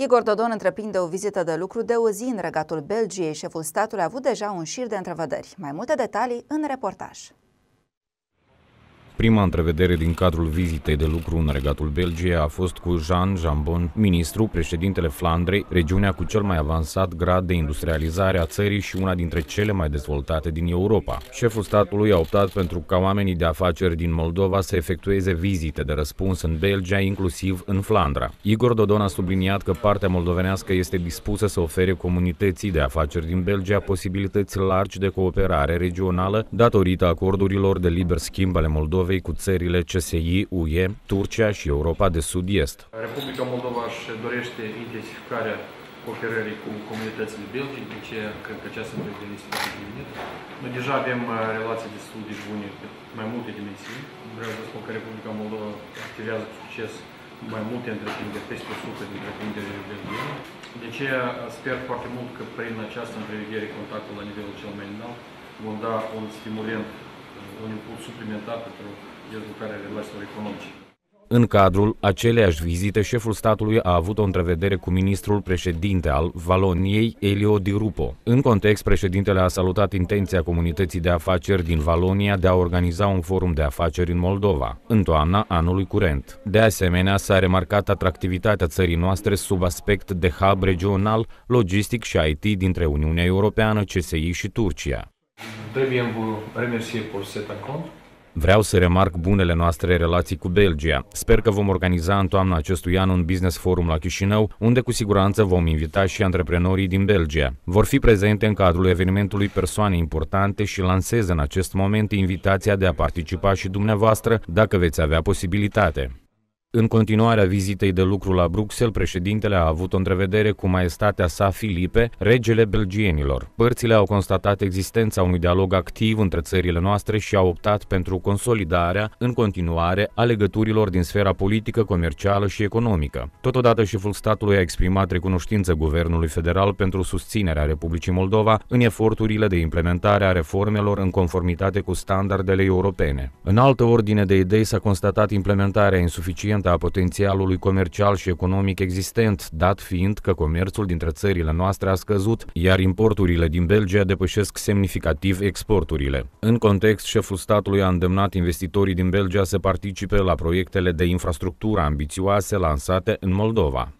Igor Dodon întreprinde o vizită de lucru de o zi în regatul Belgiei. Șeful statului a avut deja un șir de întrevederi. Mai multe detalii în reportaj. Prima întrevedere din cadrul vizitei de lucru în regatul Belgiei a fost cu Jean Jambon, ministru, președintele Flandrei, regiunea cu cel mai avansat grad de industrializare a țării și una dintre cele mai dezvoltate din Europa. Șeful statului a optat pentru ca oamenii de afaceri din Moldova să efectueze vizite de răspuns în Belgia, inclusiv în Flandra. Igor Dodon a subliniat că partea moldovenească este dispusă să ofere comunității de afaceri din Belgia posibilități largi de cooperare regională datorită acordurilor de liber schimb ale Moldovei Moldovei cu țările CSI, UE, Turcia și Europa de Sud-Est. Republica Moldova își dorește intensificarea cooperării cu comunitățile belgice, de ce cred că această întâlnire este foarte bine. Noi deja avem uh, relații destul de bune pe mai multe dimensiuni. Vreau să spun că Republica Moldova activează cu succes mai multe întreprinderi, peste 100 de întreprinderi belgiene. De ce sper foarte mult că prin această întrevedere contactul la nivelul cel mai înalt vom da un stimulent un impuls suplimentar pentru dezvoltarea relațiilor economice. În cadrul aceleiași vizite, șeful statului a avut o întrevedere cu ministrul președinte al Valoniei, Elio Di Rupo. În context, președintele a salutat intenția comunității de afaceri din Valonia de a organiza un forum de afaceri în Moldova, în toamna anului curent. De asemenea, s-a remarcat atractivitatea țării noastre sub aspect de hub regional, logistic și IT dintre Uniunea Europeană, CSI și Turcia. Vreau să remarc bunele noastre relații cu Belgia. Sper că vom organiza în toamna acestui an un business forum la Chișinău, unde cu siguranță vom invita și antreprenorii din Belgia. Vor fi prezente în cadrul evenimentului persoane importante și lansez în acest moment invitația de a participa și dumneavoastră dacă veți avea posibilitate. În continuarea vizitei de lucru la Bruxelles, președintele a avut o întrevedere cu maestatea sa Filipe, regele belgienilor. Părțile au constatat existența unui dialog activ între țările noastre și au optat pentru consolidarea, în continuare, a legăturilor din sfera politică, comercială și economică. Totodată, șeful statului a exprimat recunoștință guvernului federal pentru susținerea Republicii Moldova în eforturile de implementare a reformelor în conformitate cu standardele europene. În altă ordine de idei s-a constatat implementarea insuficientă suficientă a potențialului comercial și economic existent, dat fiind că comerțul dintre țările noastre a scăzut, iar importurile din Belgia depășesc semnificativ exporturile. În context, șeful statului a îndemnat investitorii din Belgia să participe la proiectele de infrastructură ambițioase lansate în Moldova.